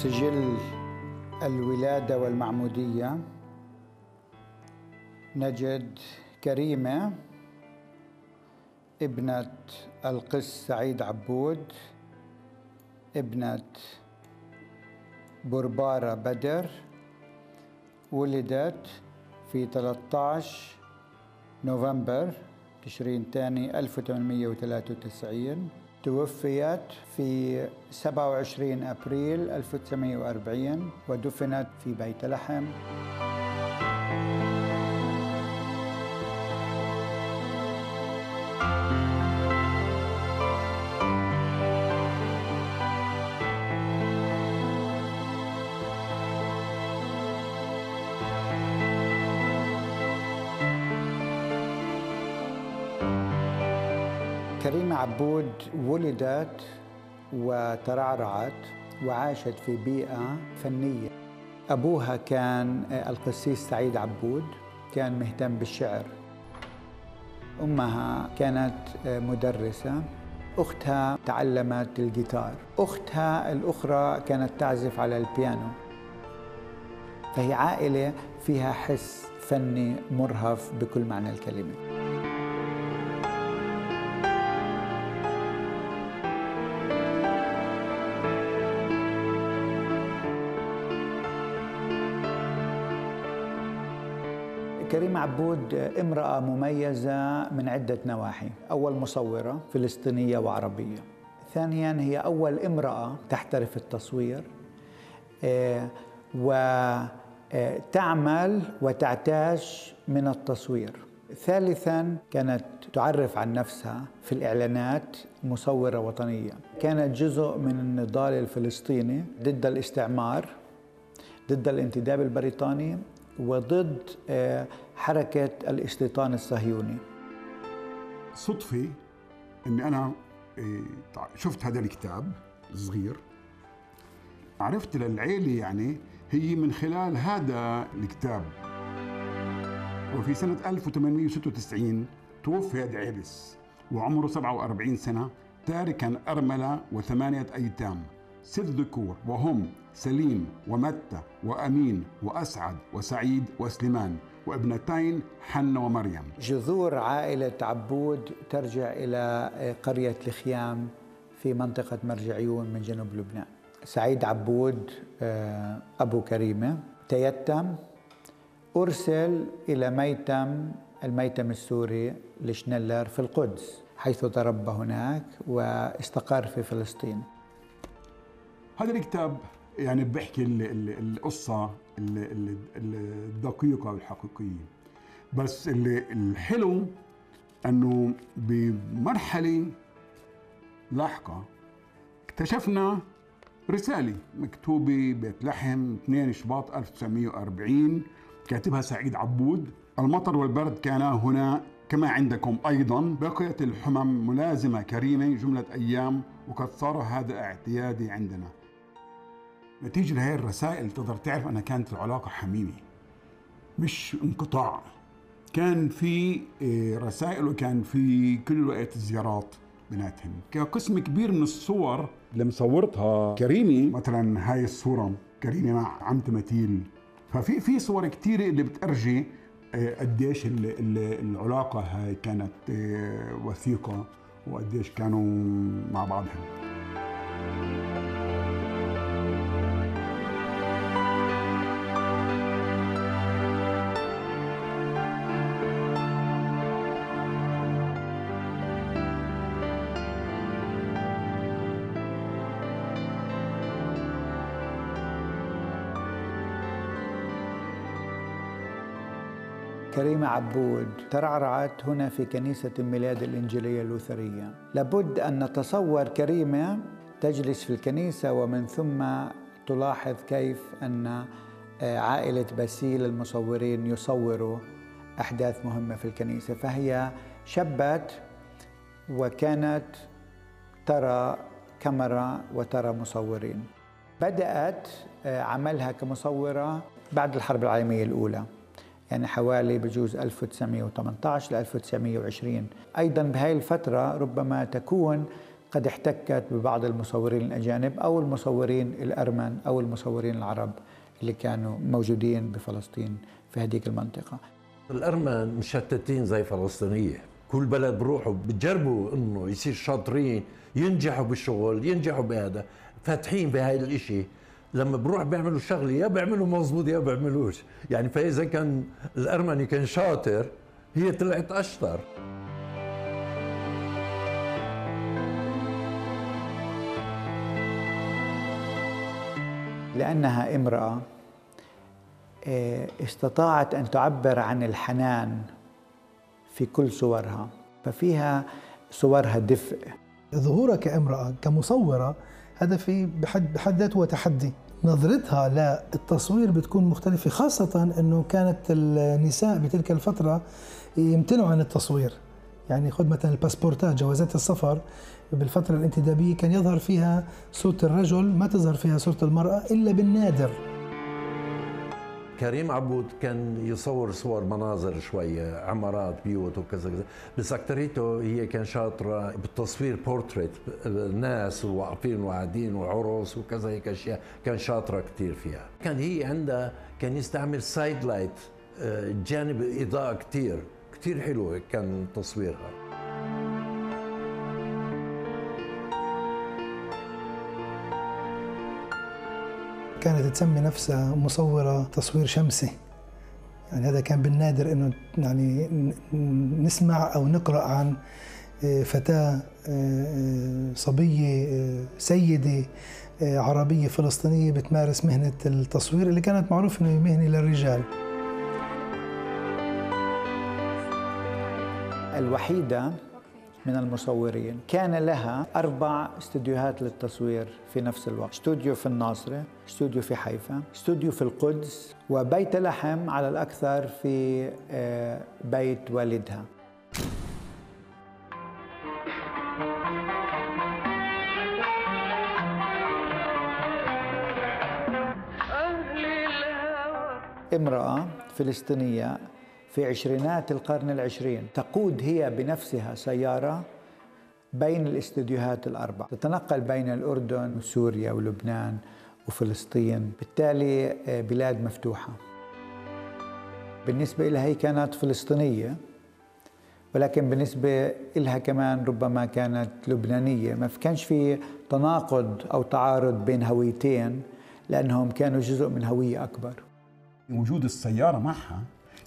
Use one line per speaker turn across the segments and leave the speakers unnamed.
سجل الولادة والمعمودية. نجد كريمة ابنة القس سعيد عبود ابنة بربارة بدر. ولدت في 13 نوفمبر تشرين ثاني 1893 توفيت في 27 أبريل 1940 ودفنت في بيت لحم. كريمة عبود ولدت وترعرعت وعاشت في بيئة فنية. أبوها كان القسيس سعيد عبود كان مهتم بالشعر. أمها كانت مدرسة. أختها تعلمت الجيتار. أختها الأخرى كانت تعزف على البيانو. فهي عائلة فيها حس فني مرهف بكل معنى الكلمة. كريمة عبود امرأة مميزة من عدة نواحي. أول مصورة فلسطينية وعربية. ثانيا هي أول امرأة تحترف التصوير وتعمل وتعتاش من التصوير. ثالثا كانت تعرف عن نفسها في الإعلانات مصورة وطنية. كانت جزء من النضال الفلسطيني ضد الاستعمار ضد الانتداب البريطاني وضد حركة الاستيطان الصهيوني.
صدفة أني أنا شفت هذا الكتاب الصغير. عرفت للعيلة يعني هي من خلال هذا الكتاب. وفي سنة 1896 توفي عيلس وعمره 47 سنة تاركا أرملة وثمانية أيتام. ست ذكور وهم سليم ومتى وأمين وأسعد وسعيد وسليمان وابنتين حنة ومريم.
جذور عائلة عبود ترجع إلى قرية الخيام في منطقة مرجعيون من جنوب لبنان. سعيد عبود أبو كريمة. تيتم. أرسل إلى ميتم الميتم السوري لشنلر في القدس حيث تربى هناك واستقر في فلسطين.
هذا الكتاب يعني بحكي القصة الدقيقة والحقيقية بس اللي الحلو إنه بمرحلة لاحقة اكتشفنا رسالة مكتوبة بيت لحم 2 شباط 1940 كاتبها سعيد عبود. المطر والبرد كانا هنا كما عندكم أيضا. بقيت الحمم ملازمة كريمة جملة أيام وقد صار هذا اعتيادي عندنا. نتيجة لهي الرسائل تقدر تعرف أنها كانت العلاقة حميمة مش انقطاع. كان في رسائل وكان في كل وقت زيارات بيناتهم. كان قسم كبير من الصور اللي مصورتها كريمة. مثلا هاي الصورة كريمة مع عم تماثيل ففي في صور كثيرة اللي بتأرجي قديش العلاقة هاي كانت وثيقة وقديش كانوا مع بعضهم.
كريمة عبود ترعرعت هنا في كنيسة الميلاد الإنجيلية اللوثرية لابد أن نتصور كريمة تجلس في الكنيسة ومن ثم تلاحظ كيف أن عائلة باسيل المصورين يصوروا أحداث مهمة في الكنيسة. فهي شبت وكانت ترى كاميرا وترى مصورين. بدأت عملها كمصورة بعد الحرب العالمية الأولى. يعني حوالي بجوز 1918 ل 1920 أيضا بهاي الفترة ربما تكون قد احتكت ببعض المصورين الأجانب أو المصورين الأرمن أو المصورين العرب اللي كانوا موجودين بفلسطين في هذيك المنطقة.
الأرمن مشتتين زي فلسطينية. كل بلد بروحوا بتجربوا إنه يصير شاطرين ينجحوا بالشغل ينجحوا بهذا فاتحين بهاي الإشي. لما بروح بيعملوا شغله يا بيعملوا مزبوط يا بيعملوش. يعني فإذا كان الأرمني كان شاطر هي طلعت أشطر.
لأنها امرأة آه، استطاعت أن تعبر عن الحنان في كل صورها ففيها صورها دفء.
ظهورها كامرأة كمصورة هذا في بحد بحد ذاته هو تحدي. نظرتها للتصوير بتكون مختلفة خاصة أنه كانت النساء بتلك الفترة يمتنعوا عن التصوير. يعني خذ مثلا الباسبورتات جوازات السفر. بالفترة الانتدابية كان يظهر فيها صورة الرجل ما تظهر فيها صورة المرأة إلا بالنادر.
كريمة عبود كان يصور صور مناظر شوية عمارات بيوت وكذا كذا. بس أكتريته هي كان شاطرة بالتصوير بورتريت الناس وواقفين وقاعدين وعرس وكذا هيك أشياء كان شاطرة كثير فيها. كان هي عندها كان يستعمل side light جانب إضاءة كثير كثير حلو كان تصويرها.
كانت تسمي نفسها مصورة تصوير شمسي. يعني هذا كان بالنادر إنه يعني نسمع أو نقرأ عن آه، فتاة آه، آه، صبية سيدة عربية فلسطينية بتمارس مهنة التصوير اللي كانت معروف إنه مهنة للرجال.
الوحيدة من المصورين. كان لها أربع استوديوهات للتصوير في نفس الوقت. استوديو في الناصرة استوديو في حيفا استوديو في القدس وبيت لحم على الأكثر في آه، بيت والدها. امرأة فلسطينية في عشرينات القرن العشرين تقود هي بنفسها سيارة بين الاستديوهات الأربع تتنقل بين الأردن وسوريا ولبنان وفلسطين بالتالي آه، بلاد مفتوحة. بالنسبة لها هي كانت فلسطينية ولكن بالنسبة لها كمان ربما كانت لبنانية. ما كانش في تناقض أو تعارض بين هويتين لأنهم كانوا جزء من هوية أكبر.
وجود السيارة معها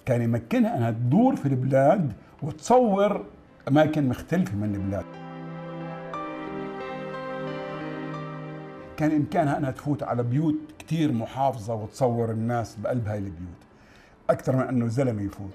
كان يمكنها أنها تدور في البلاد وتصور أماكن مختلفة من البلاد. كان إمكانها أنها تفوت على بيوت كثير محافظة وتصور الناس بقلب هاي البيوت. أكثر من أنه زلمة يفوت.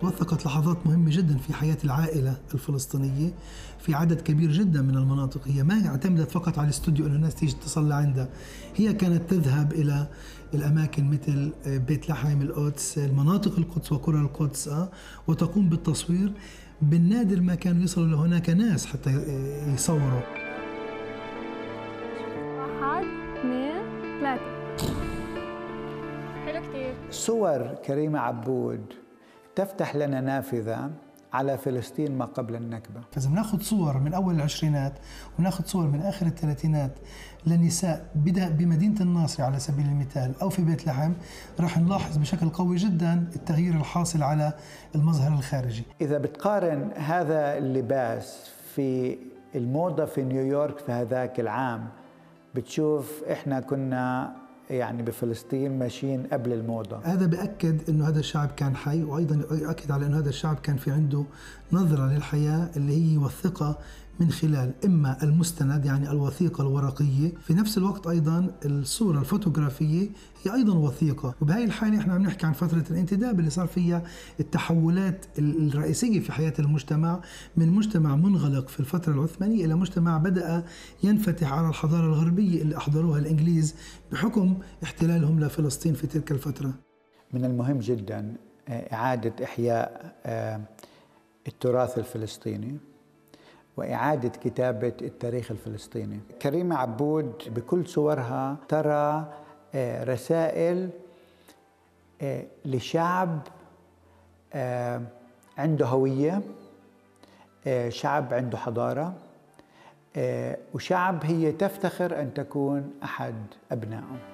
توثقت لحظات مهمة جدا في حياة العائلة الفلسطينية في عدد كبير جدا من المناطق. هي ما اعتمدت فقط على الاستوديو أنه الناس تيجي تصلي عندها. هي كانت تذهب إلى الأماكن مثل بيت لحم القدس المناطق القدس وقرى القدس آه، وتقوم بالتصوير بالنادر ما كانوا يصلوا لهناك ناس حتى يصوروا.
واحد اثنين ثلاثة. حلو كثير
صور كريمة عبود. تفتح لنا نافذة على فلسطين ما قبل النكبة.
فإذا بناخذ صور من أول العشرينات وناخذ صور من آخر الثلاثينات لنساء بدأ بمدينة الناصر على سبيل المثال أو في بيت لحم راح نلاحظ بشكل قوي جدا التغيير الحاصل على المظهر الخارجي.
إذا بتقارن هذا اللباس في الموضة في نيويورك في هذاك العام بتشوف إحنا كنا يعني بفلسطين ماشيين قبل الموضة.
هذا بأكد أنه هذا الشعب كان حي وأيضا يؤكد على أنه هذا الشعب كان في عنده نظرة للحياة اللي هي يوثقها من خلال إما المستند يعني الوثيقة الورقية في نفس الوقت أيضا الصورة الفوتوغرافية هي أيضا وثيقة. وبهاي الحالة إحنا عم نحكي عن فترة الانتداب اللي صار فيها التحولات الرئيسية في حياة المجتمع من مجتمع منغلق في الفترة العثمانية إلى مجتمع بدأ ينفتح على الحضارة الغربية اللي أحضروها الإنجليز بحكم احتلالهم لفلسطين في تلك الفترة.
من المهم جدا آه، إعادة إحياء آه، التراث الفلسطيني. وإعادة كتابة التاريخ الفلسطيني. كريمة عبود بكل صورها ترى آه، رسائل آه، لشعب آه، عنده هوية شعب عنده حضارة وشعب هي تفتخر أن تكون أحد أبنائه.